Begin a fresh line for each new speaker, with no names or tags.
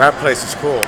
That place is cool.